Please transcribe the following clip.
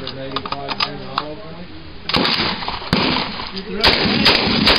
hundred and eighty-five grand all of them.